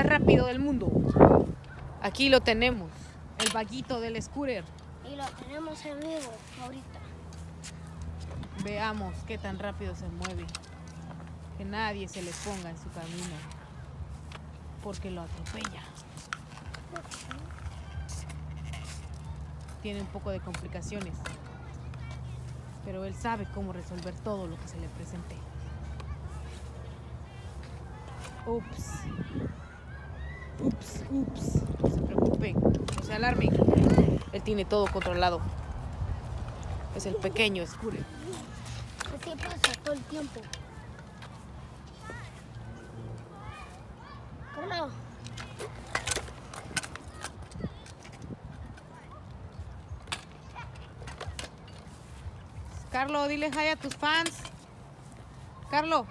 más rápido del mundo. Aquí lo tenemos, el vaguito del scooter. Y lo tenemos en vivo ahorita. Veamos qué tan rápido se mueve. Que nadie se le ponga en su camino. Porque lo atropella. Tiene un poco de complicaciones. Pero él sabe cómo resolver todo lo que se le presente. Ups. Ups, ups. No se preocupen, no se alarmen. Él tiene todo controlado. Es el pequeño Scooter. Así pasa todo el tiempo. Carlos. Carlos, dile hi a tus fans. Carlos.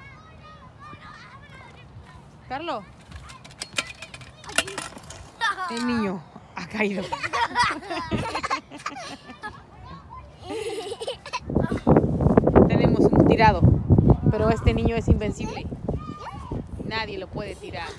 Carlos. El niño ha caído. Tenemos un tirado, pero este niño es invencible. Nadie lo puede tirar.